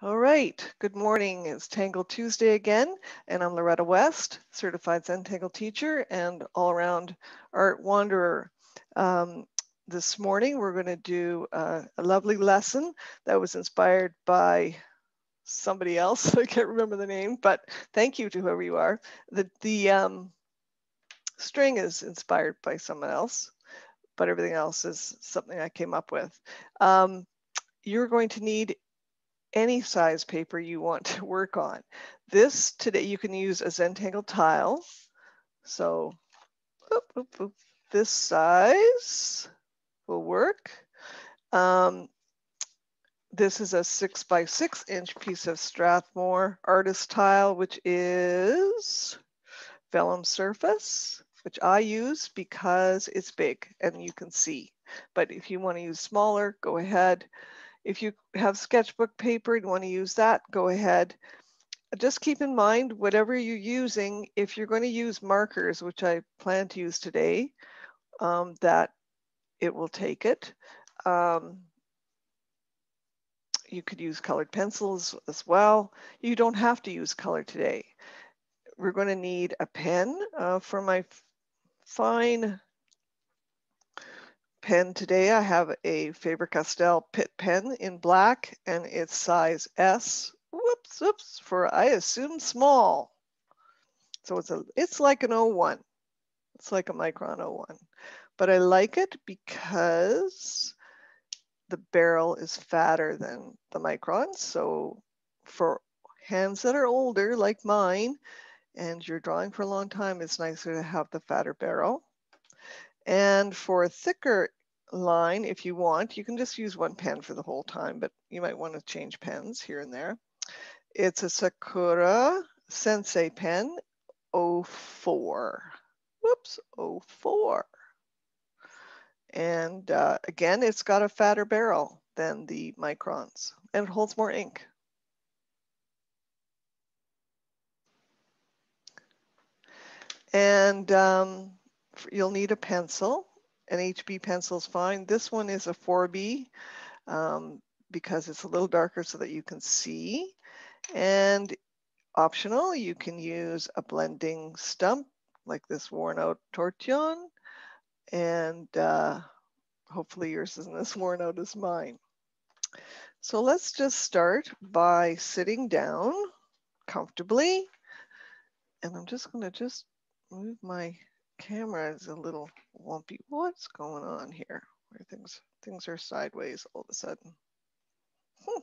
All right, good morning. It's Tangle Tuesday again, and I'm Loretta West, certified Zentangle teacher and all around art wanderer. Um, this morning, we're going to do a lovely lesson that was inspired by somebody else. I can't remember the name, but thank you to whoever you are. The, the um, string is inspired by someone else, but everything else is something I came up with. Um, you're going to need any size paper you want to work on. This today you can use a Zentangle tile. So oop, oop, oop, this size will work. Um, this is a six by six inch piece of Strathmore artist tile, which is vellum surface, which I use because it's big and you can see. But if you want to use smaller, go ahead. If you have sketchbook paper and want to use that, go ahead. Just keep in mind, whatever you're using, if you're going to use markers, which I plan to use today, um, that it will take it. Um, you could use colored pencils as well. You don't have to use color today. We're going to need a pen uh, for my fine pen today. I have a Faber-Castell Pitt pen in black and it's size S. Whoops, whoops, for I assume small. So it's a it's like an 01. It's like a Micron 01. But I like it because the barrel is fatter than the Micron. So for hands that are older like mine and you're drawing for a long time, it's nicer to have the fatter barrel. And for a thicker line if you want. You can just use one pen for the whole time, but you might want to change pens here and there. It's a Sakura Sensei pen 04. Whoops, 04. And uh, again, it's got a fatter barrel than the microns and it holds more ink. And um, you'll need a pencil an HB pencil is fine. This one is a 4B um, because it's a little darker so that you can see. And optional, you can use a blending stump like this worn out tortillon. And uh, hopefully yours isn't as worn out as mine. So let's just start by sitting down comfortably. And I'm just gonna just move my camera is a little lumpy. What's going on here? Where things things are sideways all of a sudden. Hmm.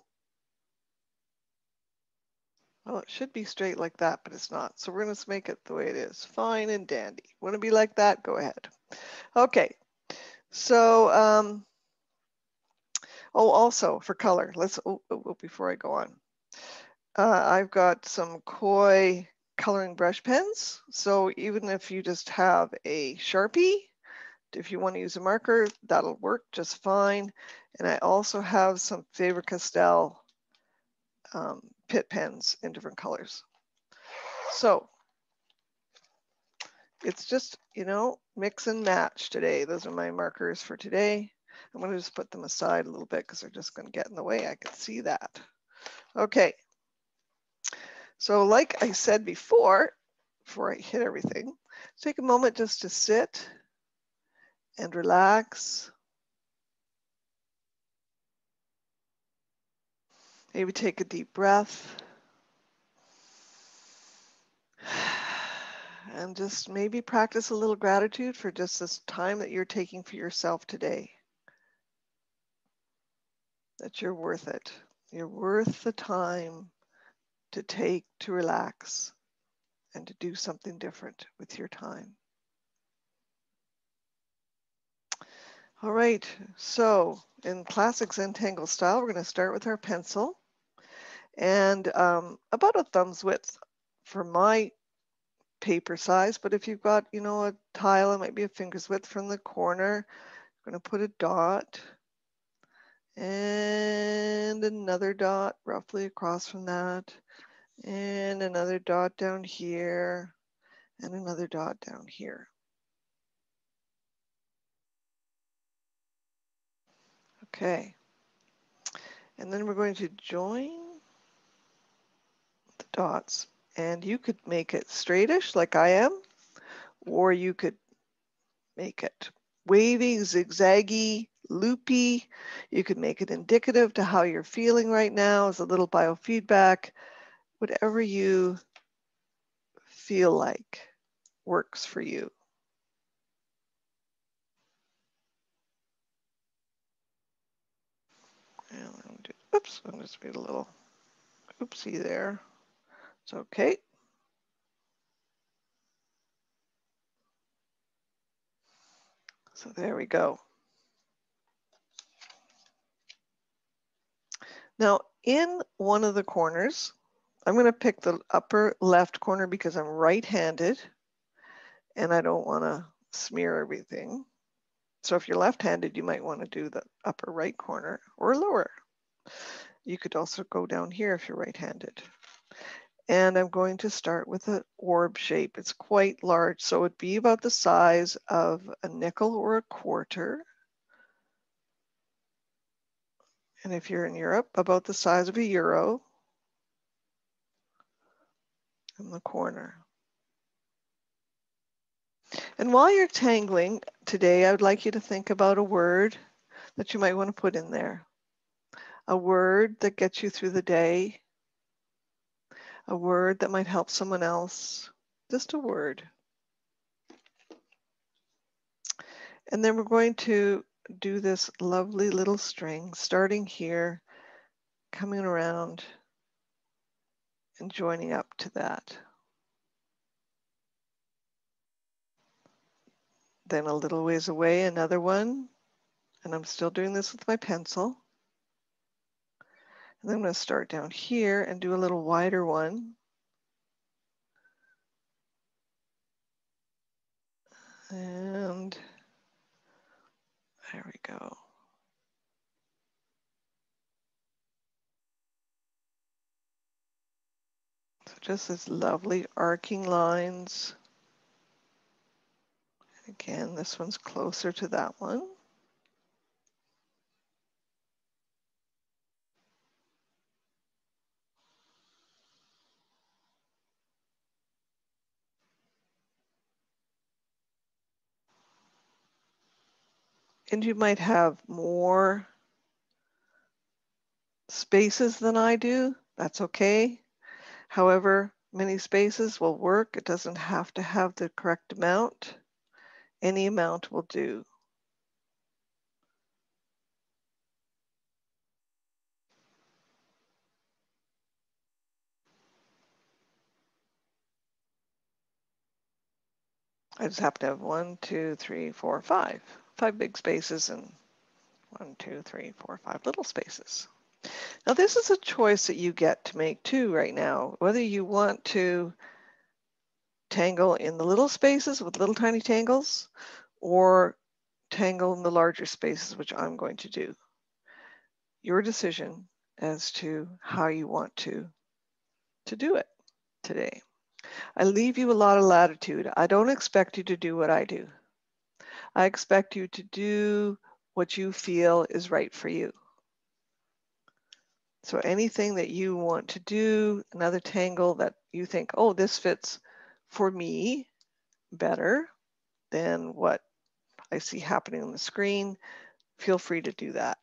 Well, it should be straight like that, but it's not. So we're going to make it the way it is. Fine and dandy. Want to be like that? Go ahead. Okay. So, um, oh, also for color, let's, oh, oh, oh before I go on, uh, I've got some koi coloring brush pens. So even if you just have a Sharpie, if you want to use a marker, that'll work just fine. And I also have some Faber-Castell um, Pitt pens in different colors. So it's just, you know, mix and match today. Those are my markers for today. I'm going to just put them aside a little bit because they're just going to get in the way. I can see that. Okay. So like I said before, before I hit everything, take a moment just to sit and relax. Maybe take a deep breath. And just maybe practice a little gratitude for just this time that you're taking for yourself today. That you're worth it. You're worth the time to take to relax and to do something different with your time. All right, so in classic Zentangle style, we're going to start with our pencil and um, about a thumb's width for my paper size, but if you've got, you know, a tile, it might be a finger's width from the corner. I'm going to put a dot and another dot roughly across from that and another dot down here, and another dot down here. Okay. And then we're going to join the dots. And you could make it straightish like I am, or you could make it wavy, zigzaggy, loopy. You could make it indicative to how you're feeling right now as a little biofeedback. Whatever you feel like works for you. Oops, I'm just made a little oopsie there. It's okay. So there we go. Now in one of the corners, I'm going to pick the upper left corner because I'm right-handed and I don't want to smear everything. So if you're left-handed, you might want to do the upper right corner or lower. You could also go down here if you're right-handed. And I'm going to start with an orb shape. It's quite large, so it'd be about the size of a nickel or a quarter. And if you're in Europe, about the size of a euro in the corner. And while you're tangling today, I would like you to think about a word that you might want to put in there. A word that gets you through the day. A word that might help someone else. Just a word. And then we're going to do this lovely little string, starting here, coming around and joining up to that. Then a little ways away, another one. And I'm still doing this with my pencil. And then I'm going to start down here and do a little wider one. And there we go. So just this lovely arcing lines. Again, this one's closer to that one. And you might have more spaces than I do. That's okay. However, many spaces will work. It doesn't have to have the correct amount. Any amount will do. I just happen to have one, two, three, four, five. Five big spaces and one, two, three, four, five little spaces. Now this is a choice that you get to make too right now, whether you want to tangle in the little spaces with little tiny tangles or tangle in the larger spaces, which I'm going to do. Your decision as to how you want to, to do it today. I leave you a lot of latitude. I don't expect you to do what I do. I expect you to do what you feel is right for you. So anything that you want to do, another tangle that you think, oh, this fits for me better than what I see happening on the screen, feel free to do that.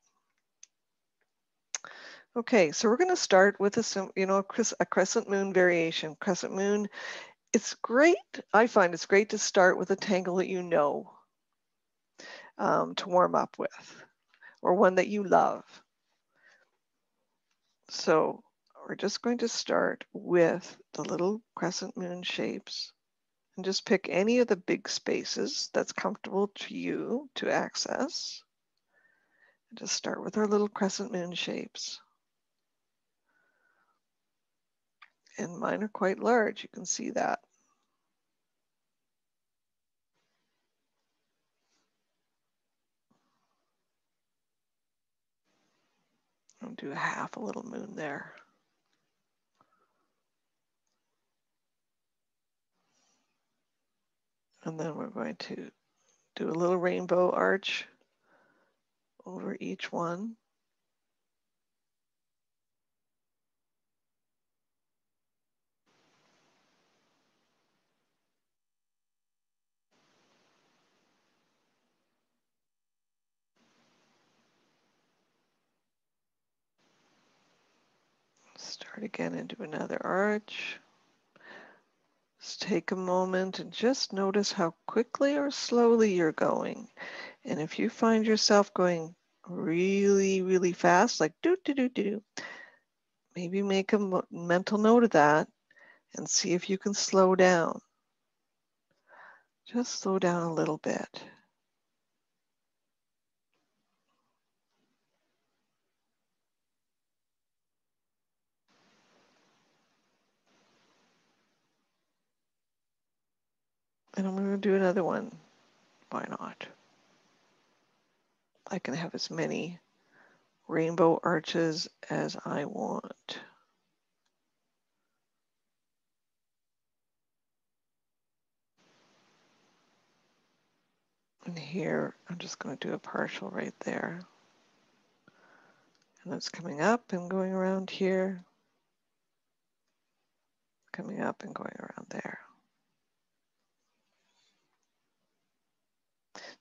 Okay, so we're going to start with a, you know, a crescent moon variation. Crescent moon, it's great. I find it's great to start with a tangle that you know um, to warm up with, or one that you love. So we're just going to start with the little crescent moon shapes and just pick any of the big spaces that's comfortable to you to access. And just start with our little crescent moon shapes. And mine are quite large, you can see that. I'll do a half a little moon there. And then we're going to do a little rainbow arch over each one. Start again do another arch. Just take a moment and just notice how quickly or slowly you're going. And if you find yourself going really, really fast, like do, do, do, do, maybe make a mental note of that and see if you can slow down. Just slow down a little bit. And I'm going to do another one. Why not? I can have as many rainbow arches as I want. And here, I'm just going to do a partial right there. And it's coming up and going around here. Coming up and going around there.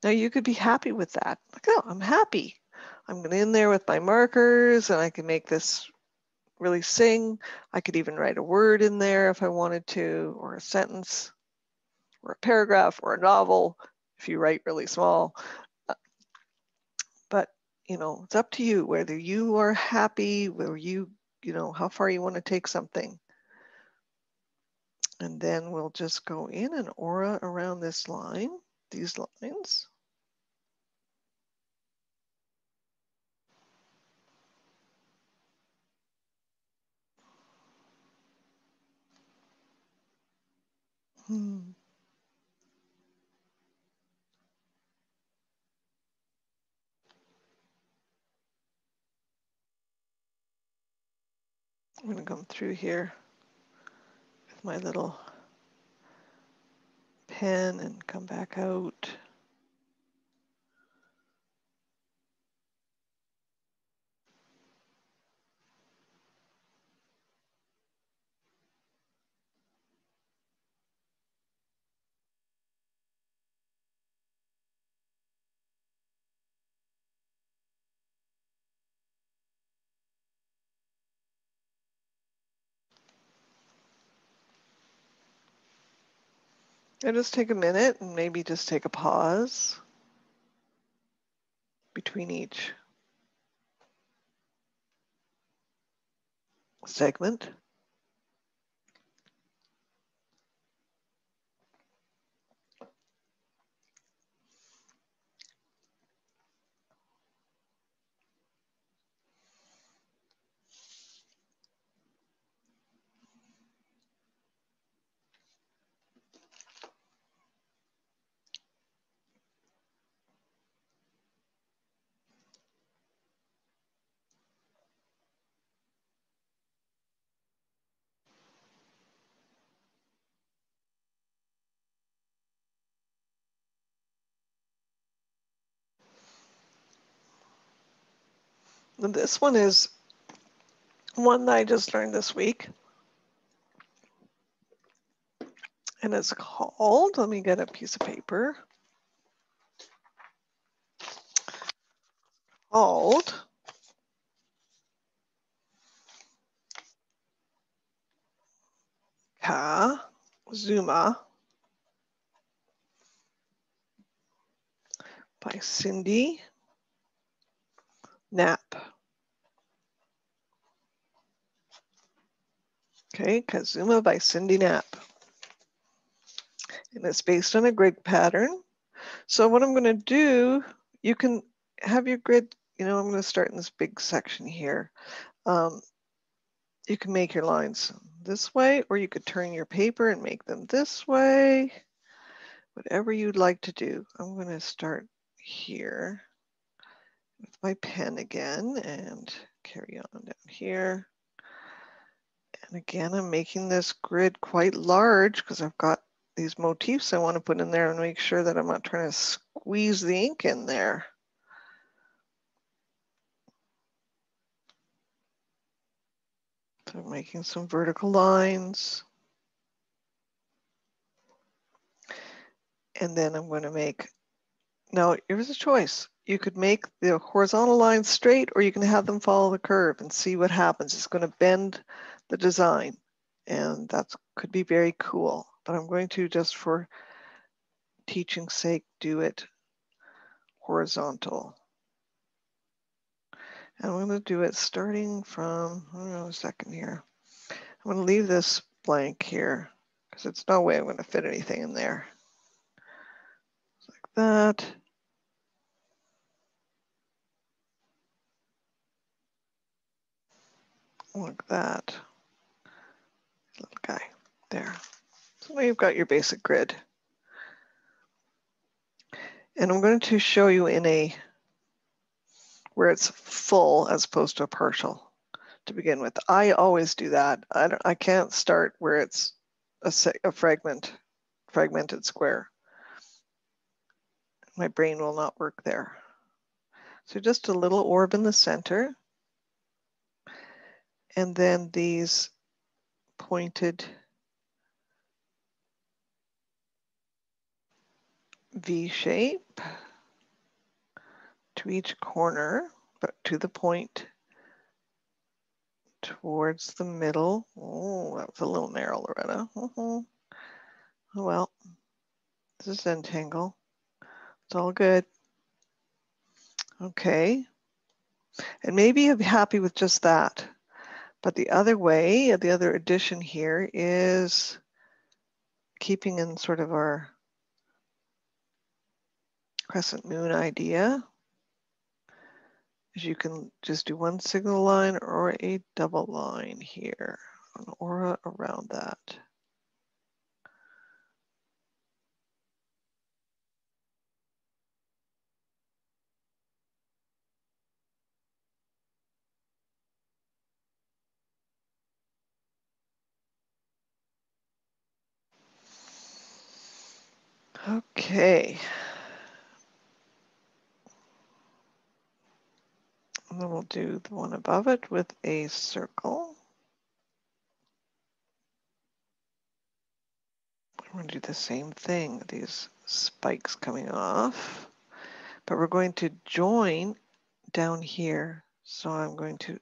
Now you could be happy with that. Like, oh, I'm happy. I'm going in there with my markers and I can make this really sing. I could even write a word in there if I wanted to, or a sentence, or a paragraph, or a novel, if you write really small. Uh, but, you know, it's up to you whether you are happy, whether you, you know, how far you want to take something. And then we'll just go in an aura around this line, these lines. I'm going to come through here with my little pen and come back out. And just take a minute and maybe just take a pause between each segment. This one is one that I just learned this week. And it's called, let me get a piece of paper. Called Ka Zuma by Cindy Knapp. Okay, Kazuma by Cindy Knapp. And it's based on a grid pattern. So what I'm going to do, you can have your grid, you know, I'm going to start in this big section here. Um, you can make your lines this way, or you could turn your paper and make them this way. Whatever you'd like to do. I'm going to start here with my pen again and carry on down here. And again, I'm making this grid quite large because I've got these motifs I want to put in there and make sure that I'm not trying to squeeze the ink in there. So I'm making some vertical lines. And then I'm going to make, now here's a choice. You could make the horizontal lines straight or you can have them follow the curve and see what happens. It's going to bend the design. And that could be very cool, but I'm going to just for teaching sake do it horizontal. And I'm going to do it starting from, don't know, a second here. I'm going to leave this blank here because it's no way I'm going to fit anything in there. Like that. Like that. Little guy there. So now you've got your basic grid. And I'm going to show you in a where it's full as opposed to a partial to begin with. I always do that. I, don't, I can't start where it's a, a fragment, fragmented square. My brain will not work there. So just a little orb in the center. And then these pointed V shape to each corner, but to the point towards the middle. Oh, that was a little narrow, Loretta. Mm. Oh, well, this is Zentangle. It's all good. Okay. And maybe you'll be happy with just that. But the other way, the other addition here is keeping in sort of our crescent moon idea is you can just do one single line or a double line here, an aura around that. Okay. And then we'll do the one above it with a circle. We're going to do the same thing, these spikes coming off, but we're going to join down here. So I'm going to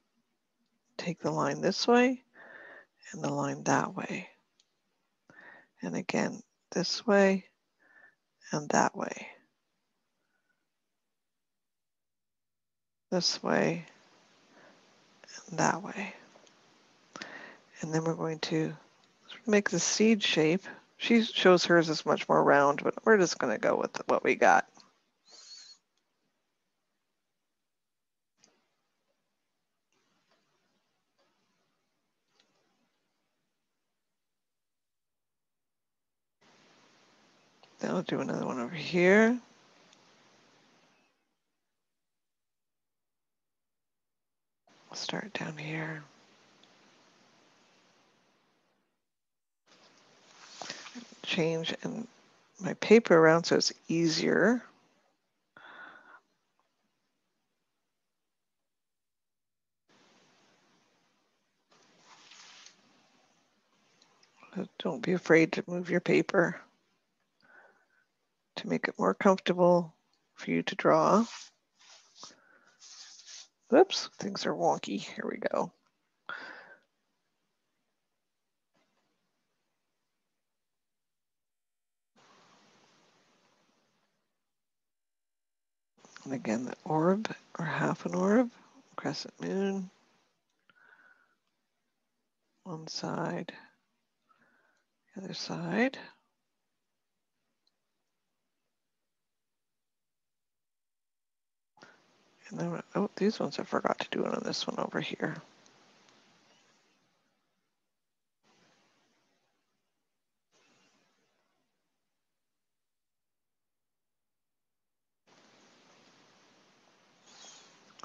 take the line this way and the line that way. And again, this way and that way. this way and that way. And then we're going to make the seed shape. She shows hers is much more round, but we're just going to go with what we got. Then I'll do another one over here. start down here. Change and my paper around so it's easier. Don't be afraid to move your paper to make it more comfortable for you to draw. Oops, things are wonky. Here we go. And again, the orb or half an orb, crescent moon, one side, the other side. And then, oh, these ones I forgot to do on this one over here.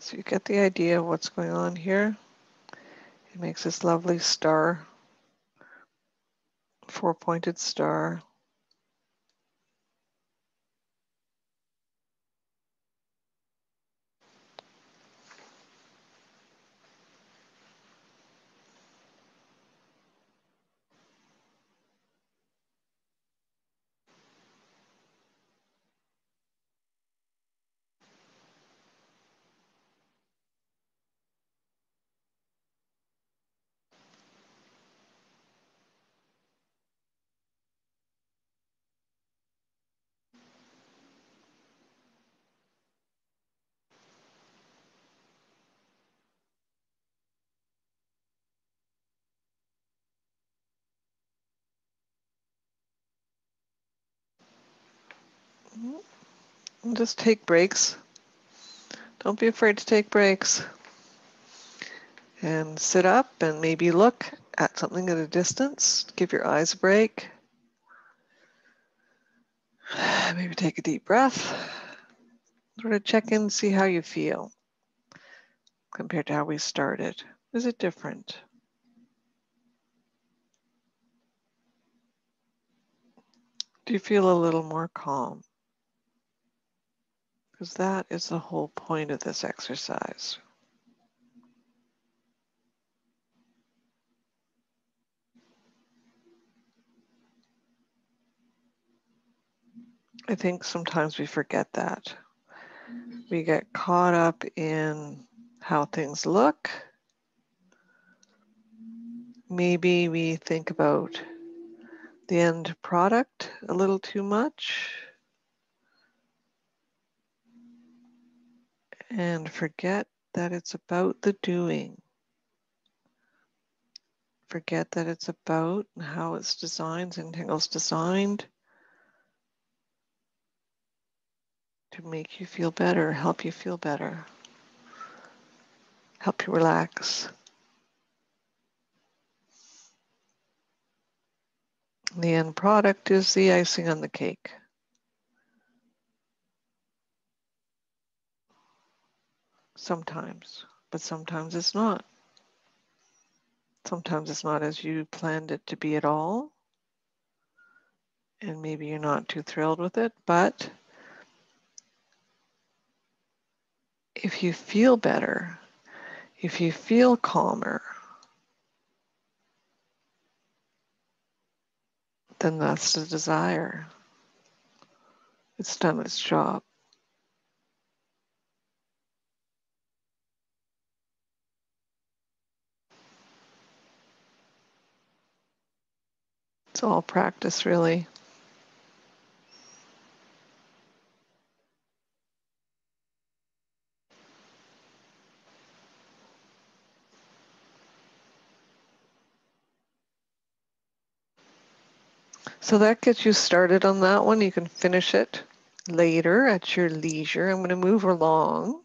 So you get the idea of what's going on here. It makes this lovely star, four-pointed star. Mm-hmm. Just take breaks. Don't be afraid to take breaks. And sit up and maybe look at something at a distance. Give your eyes a break. Maybe take a deep breath. Sort of check in, see how you feel compared to how we started. Is it different? Do you feel a little more calm? Because that is the whole point of this exercise. I think sometimes we forget that. We get caught up in how things look. Maybe we think about the end product a little too much and forget that it's about the doing. Forget that it's about how it's designed, Zentangle's designed to make you feel better, help you feel better, help you relax. The end product is the icing on the cake. Sometimes, but sometimes it's not. Sometimes it's not as you planned it to be at all. And maybe you're not too thrilled with it, but if you feel better, if you feel calmer, then that's the desire. It's done its job. It's all practice, really. So that gets you started on that one. You can finish it later at your leisure. I'm going to move along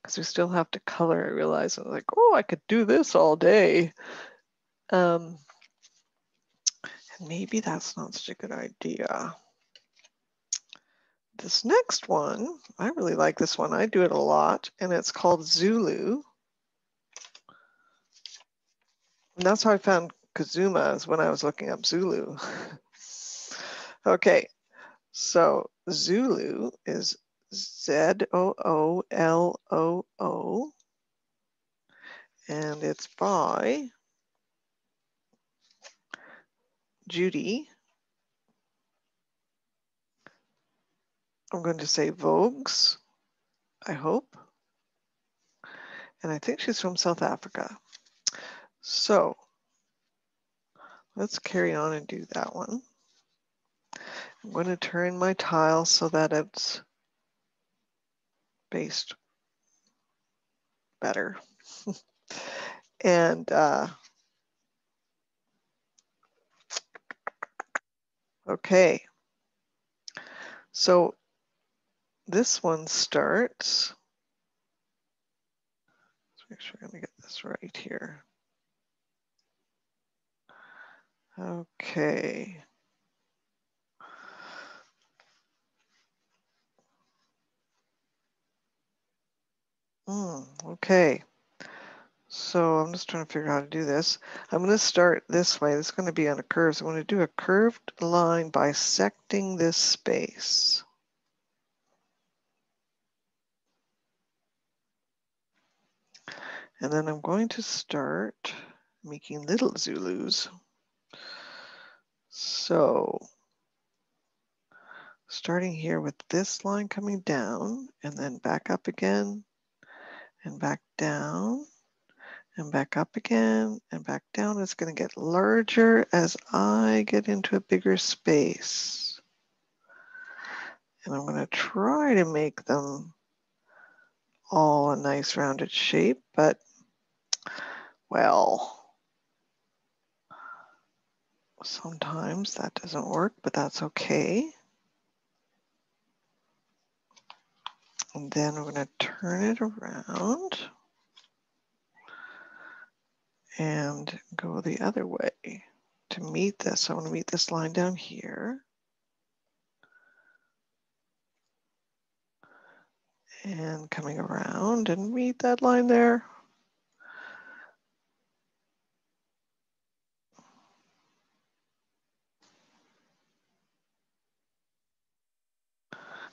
because we still have to color. I realize I'm like, oh, I could do this all day. Um, maybe that's not such a good idea. This next one, I really like this one. I do it a lot, and it's called Zooloo. And that's how I found Kazuma is when I was looking up Zooloo. Okay, so Zooloo is Z O O L O O, and it's by Judy. I'm going to say Vogues, I hope. And I think she's from South Africa. So let's carry on and do that one. I'm going to turn my tile so that it's based better. and uh, okay, so this one starts, let's make sure I'm gonna get this right here. Okay. Mm, okay. So I'm just trying to figure out how to do this. I'm going to start this way. This is going to be on a curve. So I'm going to do a curved line bisecting this space. And then I'm going to start making little Zooloos. So starting here with this line coming down and then back up again and back down and back up again and back down. It's going to get larger as I get into a bigger space. And I'm going to try to make them all a nice rounded shape, but well, sometimes that doesn't work, but that's okay. And then we're going to turn it around and go the other way to meet this. I want to meet this line down here. And coming around and meet that line there.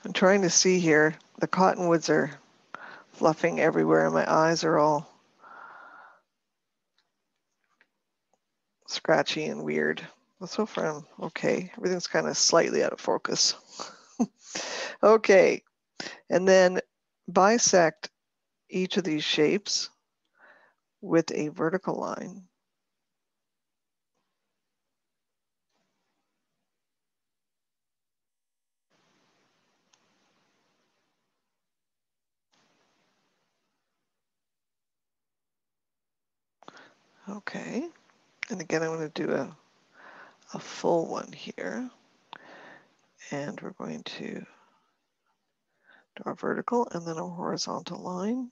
I'm trying to see here. The cottonwoods are fluffing everywhere and my eyes are all scratchy and weird. But so far I'm okay. Everything's kind of slightly out of focus. okay, and then bisect each of these shapes with a vertical line. Okay, and again, I'm going to do a, a full one here. And we're going to draw a vertical and then a horizontal line.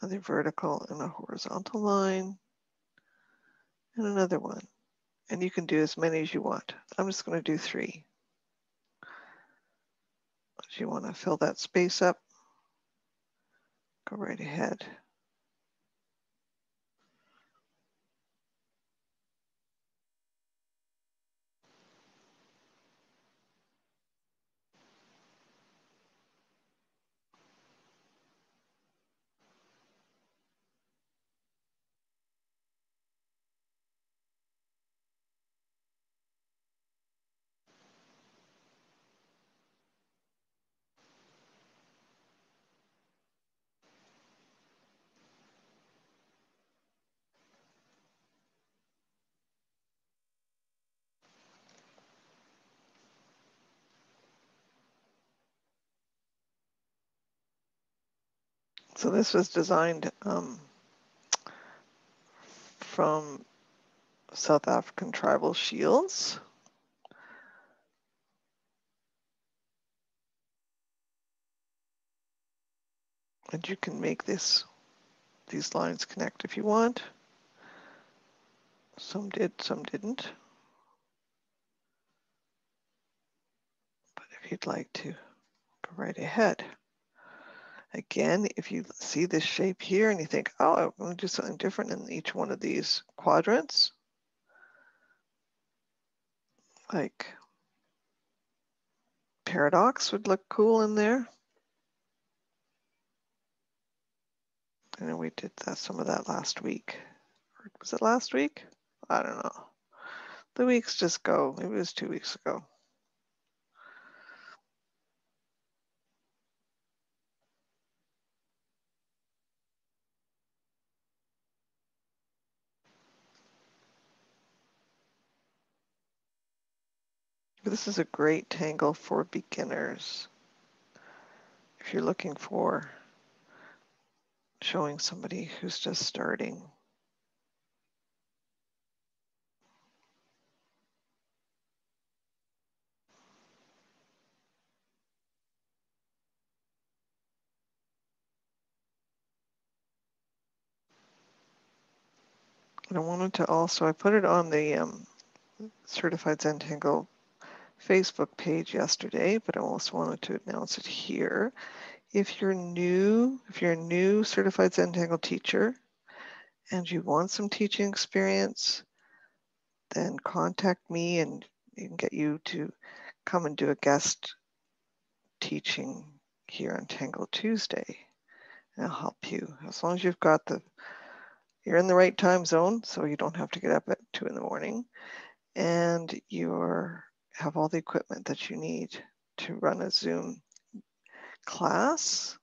Another vertical and a horizontal line. And another one. And you can do as many as you want. I'm just going to do three. If you want to fill that space up, go right ahead. So this was designed um, from South African tribal shields. And you can make this these lines connect if you want. Some did, some didn't. But if you'd like to, go right ahead. Again, if you see this shape here and you think, oh, I'm going to do something different in each one of these quadrants, like paradox would look cool in there. And we did that, some of that last week. Was it last week? I don't know. The weeks just go. Maybe it was two weeks ago. This is a great tangle for beginners. If you're looking for showing somebody who's just starting. And I wanted to also, I put it on the um, Certified Zentangle Facebook page yesterday, but I also wanted to announce it here. If you're new, if you're a new Certified Zentangle teacher and you want some teaching experience, then contact me and can get you to come and do a guest teaching here on Tangle Tuesday. And I'll help you as long as you've got the you're in the right time zone, so you don't have to get up at two in the morning, and you have all the equipment that you need to run a Zoom class,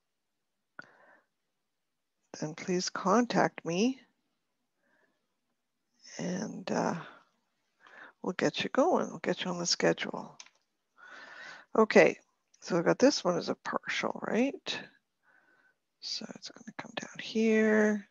then please contact me and uh, we'll get you going. We'll get you on the schedule. Okay, so I've got this one as a partial, right? So it's going to come down here.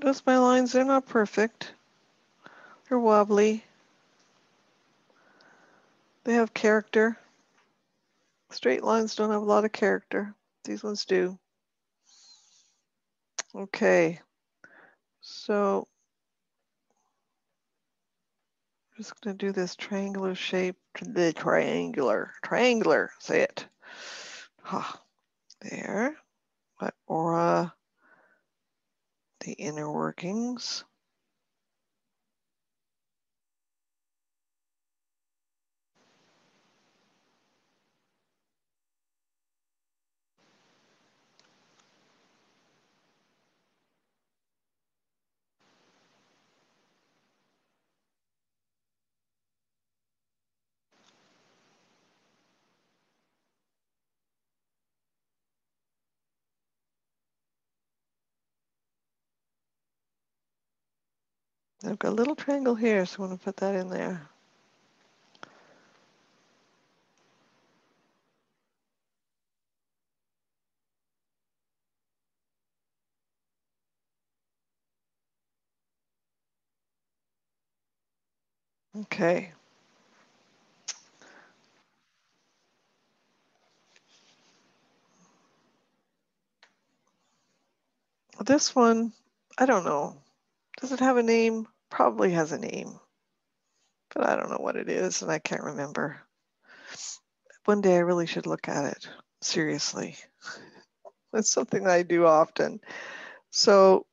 Those my lines, they're not perfect. They're wobbly. They have character. Straight lines don't have a lot of character. These ones do. Okay, so I'm just going to do this triangular shape, the triangular, triangular, say it. Ha, there, let aura, the inner workings. I've got a little triangle here, so I'm going to put that in there. Okay. This one, I don't know. Does it have a name? Probably has a name, but I don't know what it is and I can't remember. One day I really should look at it seriously. It's something I do often. So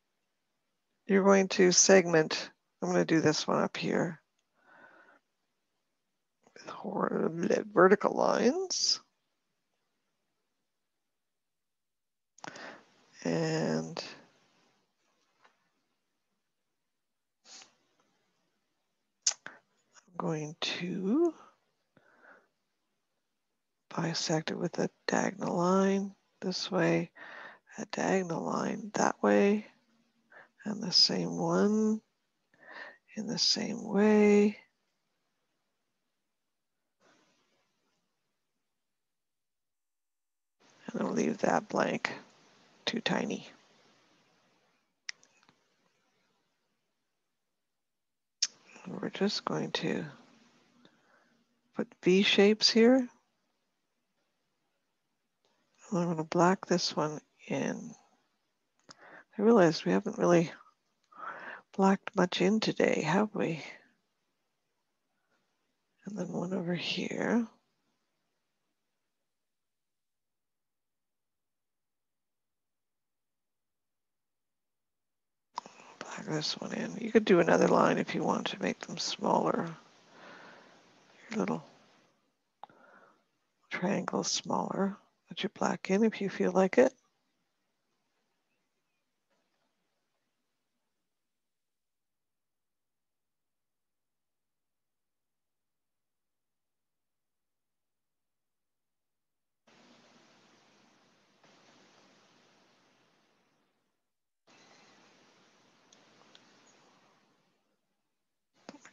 you're going to segment. I'm going to do this one up here. with Vertical lines. And going to bisect it with a diagonal line this way, a diagonal line that way, and the same one in the same way. And I'll leave that blank, too tiny. We're just going to put V shapes here. I'm going to black this one in. I realized we haven't really blacked much in today, have we? And then one over here. Black this one in. You could do another line if you want to make them smaller. Your little triangle smaller. Put your black in if you feel like it.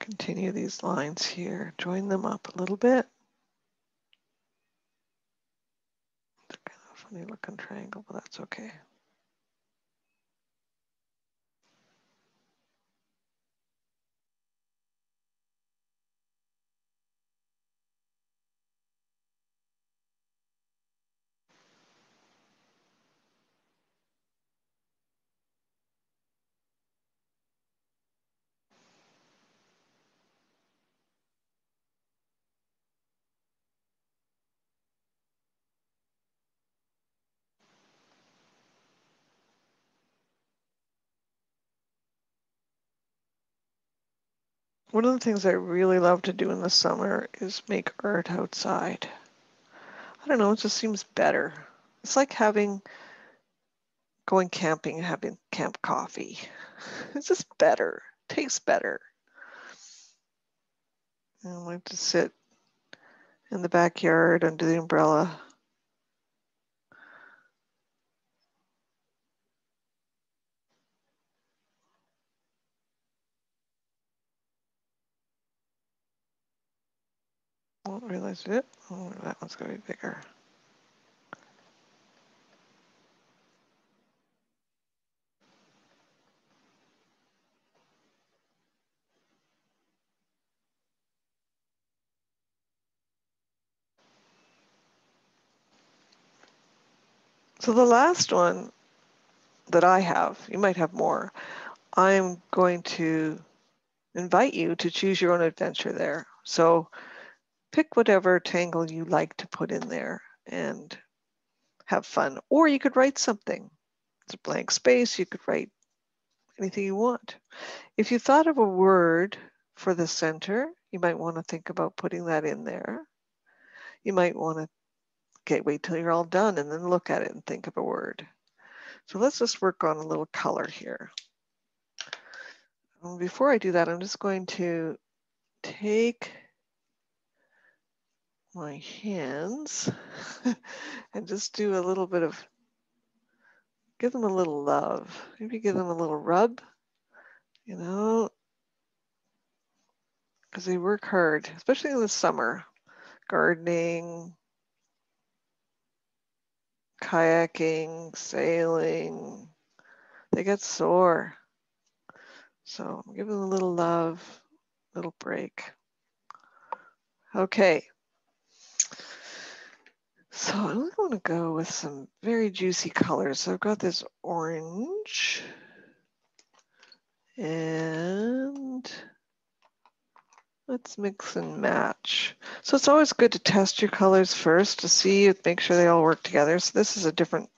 Continue these lines here, join them up a little bit. It's kind of a funny looking triangle, but that's okay. One of the things I really love to do in the summer is make art outside. I don't know, it just seems better. It's like having going camping and having camp coffee. It's just better, tastes better. I like to sit in the backyard under the umbrella. I won't realize it. Oh, that one's going to be bigger. So the last one that I have, you might have more, I'm going to invite you to choose your own adventure there. So pick whatever tangle you like to put in there and have fun. Or you could write something. It's a blank space. You could write anything you want. If you thought of a word for the center, you might want to think about putting that in there. You might want to okay, wait till you're all done and then look at it and think of a word. So let's just work on a little color here. Um, before I do that, I'm just going to take my hands and just do a little bit of, give them a little love. Maybe give them a little rub, you know, because they work hard, especially in the summer, gardening, kayaking, sailing, they get sore. So give them a little love, little break. Okay. So I'm going to go with some very juicy colors. So I've got this orange and let's mix and match. So it's always good to test your colors first to see, make sure they all work together. So this is a different,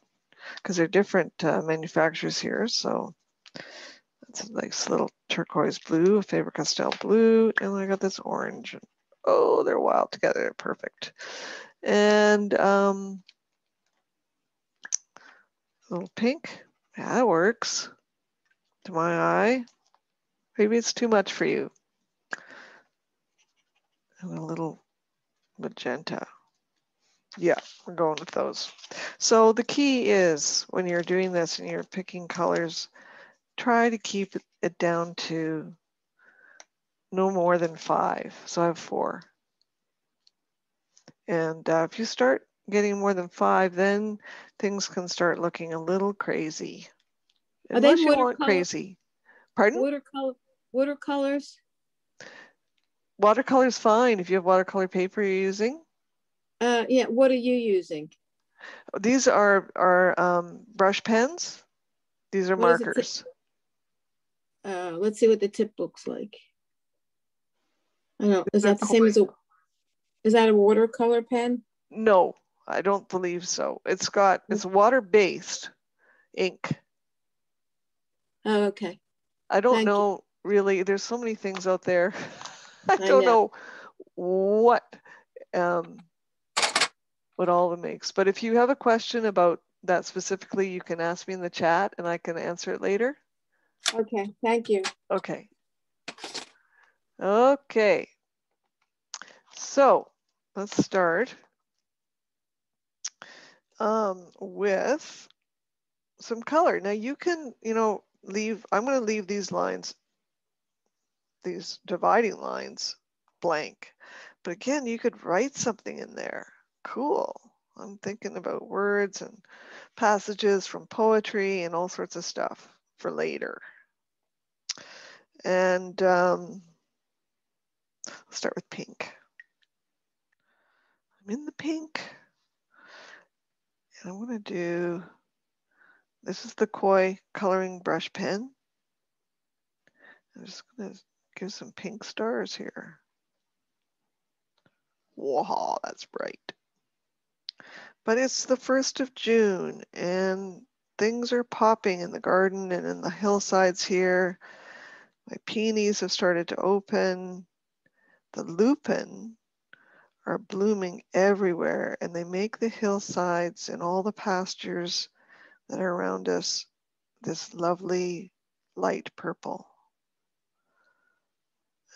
because they're different uh, manufacturers here. So it's a nice little turquoise blue, Faber-Castell blue, and I got this orange. Oh, they're wild together, perfect. And um, a little pink, yeah, that works to my eye. Maybe it's too much for you. And a little magenta. Yeah, we're going with those. So the key is when you're doing this and you're picking colors, try to keep it down to no more than five. So I have four. And uh, if you start getting more than five, then things can start looking a little crazy. Are Unless you want crazy. Pardon? Watercolor, watercolors? Watercolor's fine if you have watercolor paper you're using. Uh, yeah, what are you using? These are, are um, brush pens. These are what markers. Uh, let's see what the tip looks like. I don't know. Is that the same as a is that a watercolor pen? No, I don't believe so. It's got it's water-based ink. Oh, okay. I don't Thank know you. really. There's so many things out there. I don't know. know. what um, what all it makes. But if you have a question about that specifically, you can ask me in the chat and I can answer it later. Okay, thank you. Okay. Okay. So let's start um, with some color. Now you can, you know, leave, I'm going to leave these lines, these dividing lines blank. But again, you could write something in there. Cool. I'm thinking about words and passages from poetry and all sorts of stuff for later. And um, let's start with pink. I'm in the pink. And I want to do, this is the Koi coloring brush pen. I'm just going to give some pink stars here. Wow, that's bright. But it's the 1st of June and things are popping in the garden and in the hillsides here. My peonies have started to open. The lupin are blooming everywhere and they make the hillsides and all the pastures that are around us this lovely light purple.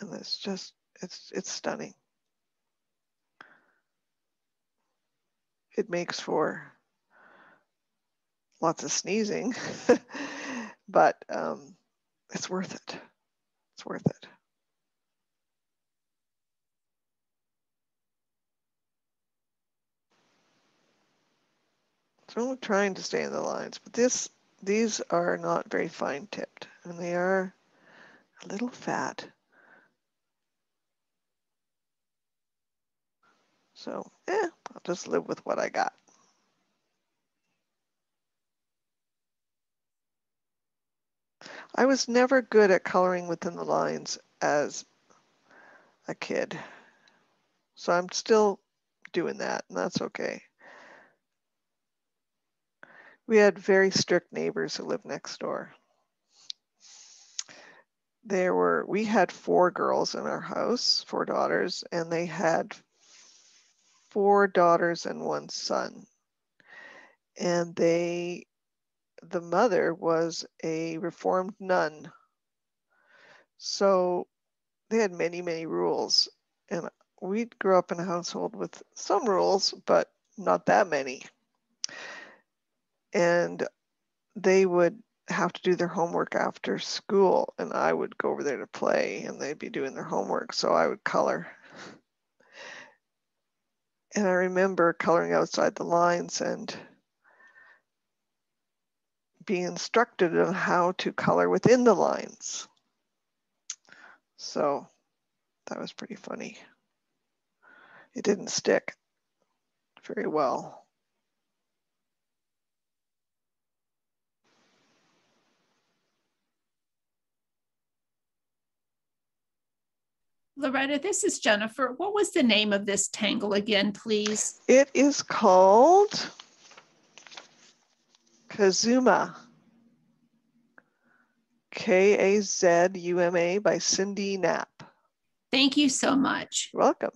And it's just, it's, it's stunning. It makes for lots of sneezing, but um, it's worth it. It's worth it. So I'm trying to stay in the lines, but this these are not very fine tipped and they are a little fat. So, eh, I'll just live with what I got. I was never good at coloring within the lines as a kid. So I'm still doing that and that's okay. We had very strict neighbors who lived next door. There were, we had four girls in our house, four daughters, and they had four daughters and one son. And they, the mother was a reformed nun. So they had many, many rules. And we grew up in a household with some rules, but not that many. And they would have to do their homework after school, and I would go over there to play, and they'd be doing their homework. So I would color. And I remember coloring outside the lines and being instructed on how to color within the lines. So that was pretty funny. It didn't stick very well. Loretta, this is Jennifer. What was the name of this tangle again, please? It is called Kazuma. K A Z U M A by Cindy Knapp. Thank you so much. You're welcome.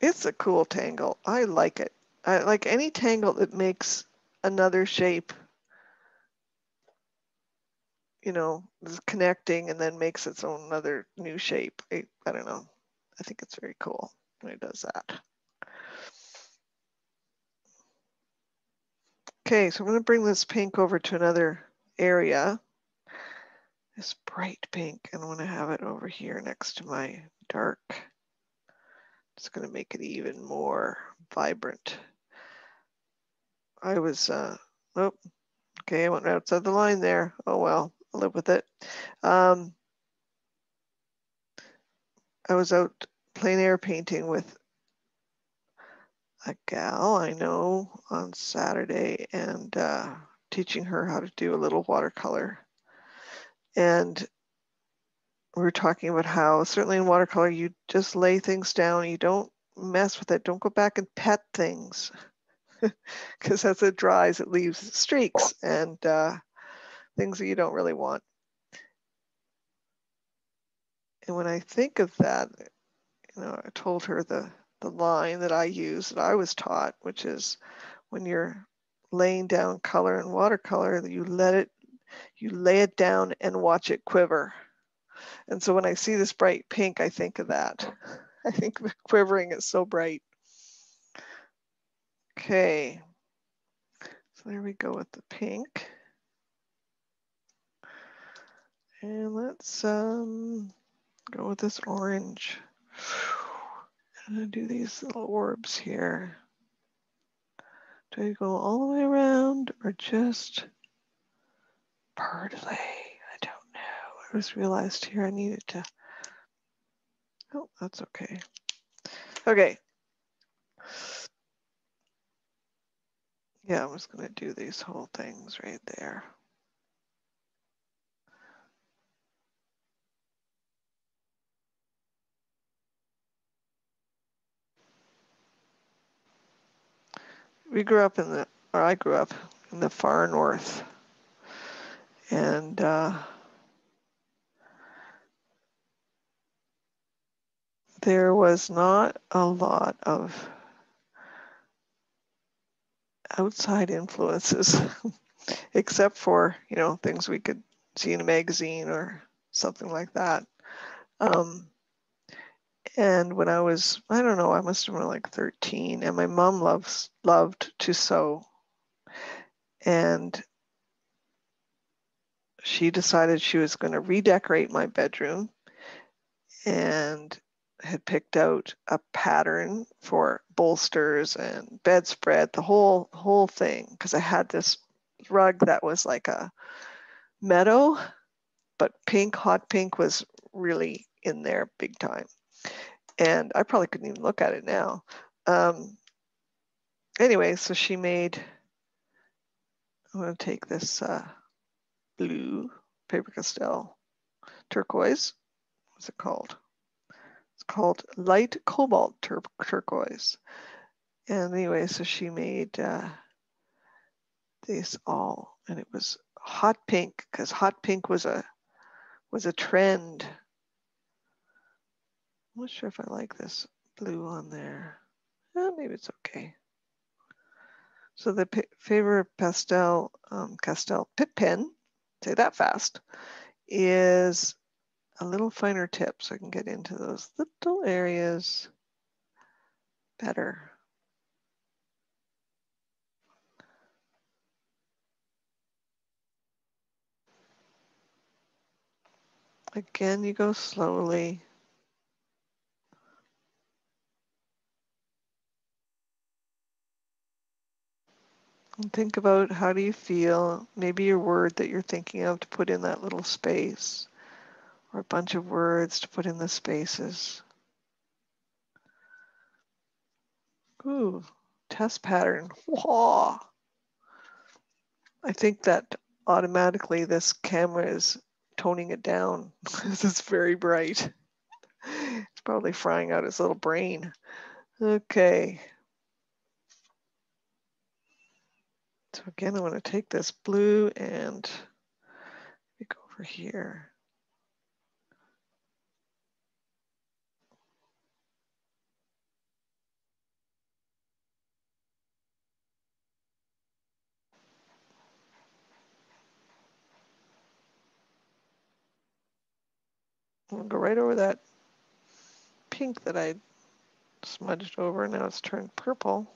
It's a cool tangle. I like it. I like any tangle that makes another shape, you know, connecting and then makes its own other new shape. I, I don't know. I think it's very cool when it does that. Okay, so I'm going to bring this pink over to another area. This bright pink, and I'm going to have it over here next to my dark. It's going to make it even more vibrant. I was, uh, oh, okay, I went outside the line there. Oh well, live with it. Um, I was out plein air painting with a gal I know on Saturday and uh, teaching her how to do a little watercolor. And we were talking about how certainly in watercolor you just lay things down, you don't mess with it, don't go back and pet things because as it dries, it leaves streaks and uh, things that you don't really want. And when I think of that, you know, I told her the the line that I use that I was taught, which is when you're laying down color in watercolor, you let it, you lay it down and watch it quiver. And so when I see this bright pink, I think of that. I think quivering is so bright. Okay, so there we go with the pink. And let's um, go with this orange. Gonna do these little orbs here. Do I go all the way around or just part way? I don't know. I just realized here I needed to, oh, that's okay. Okay. Yeah, I'm just gonna do these whole things right there. We grew up in the, or I grew up in the far north. And uh, there was not a lot of outside influences, except for, you know, things we could see in a magazine or something like that. Um, and when I was, I don't know, I must have been like 13, and my mom loves loved to sew. And she decided she was going to redecorate my bedroom and had picked out a pattern for bolsters and bedspread, the whole whole thing, because I had this rug that was like a meadow, but pink, hot pink was really in there big time and I probably couldn't even look at it now. Um, anyway, so she made I'm to take this uh, blue Faber-Castell turquoise. What's it called? It's called light cobalt tur turquoise. And anyway, so she made uh, these all, and it was hot pink because hot pink was a was a trend. I'm not sure if I like this blue on there. Eh, maybe it's okay. So the Faber Pastel um, Castell Pitt Pen, say that fast, is a little finer tip so I can get into those little areas better. Again, you go slowly. And think about how do you feel, maybe your word that you're thinking of to put in that little space, or a bunch of words to put in the spaces. Ooh, test pattern. Whoa. I think that automatically this camera is toning it down. this is very bright. It's probably frying out its little brain. Okay. So again, I want to take this blue and go over here. We'll go right over that pink that I smudged over. Now it's turned purple.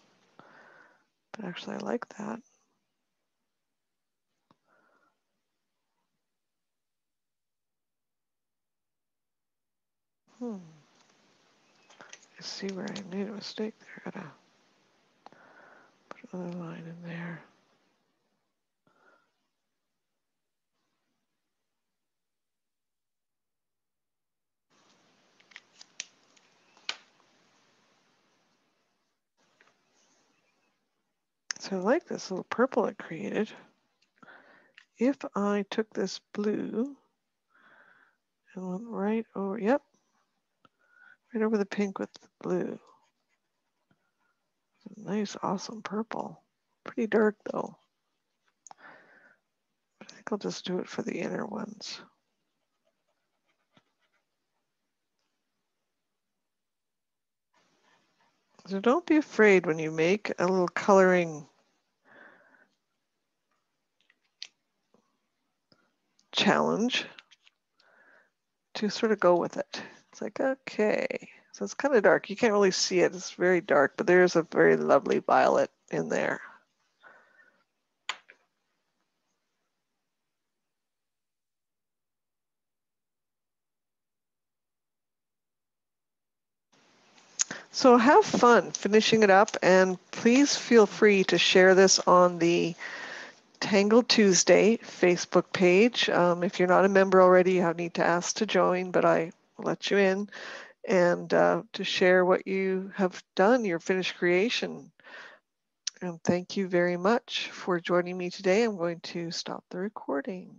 But actually, I like that. Hmm. I see where I made a mistake there. I gotta put another line in there. So I like this little purple it created. If I took this blue and went right over, yep, right over the pink with the blue. Nice, awesome purple. Pretty dark though. I think I'll just do it for the inner ones. So don't be afraid when you make a little coloring challenge to sort of go with it. It's like, okay, so it's kind of dark. You can't really see it. It's very dark, but there's a very lovely violet in there. So have fun finishing it up and please feel free to share this on the Tangle Tuesday Facebook page. Um, if you're not a member already, you have need to ask to join, but I let you in and uh, to share what you have done, your finished creation. And thank you very much for joining me today. I'm going to stop the recording.